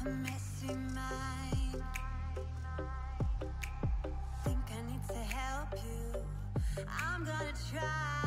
I'm gonna try.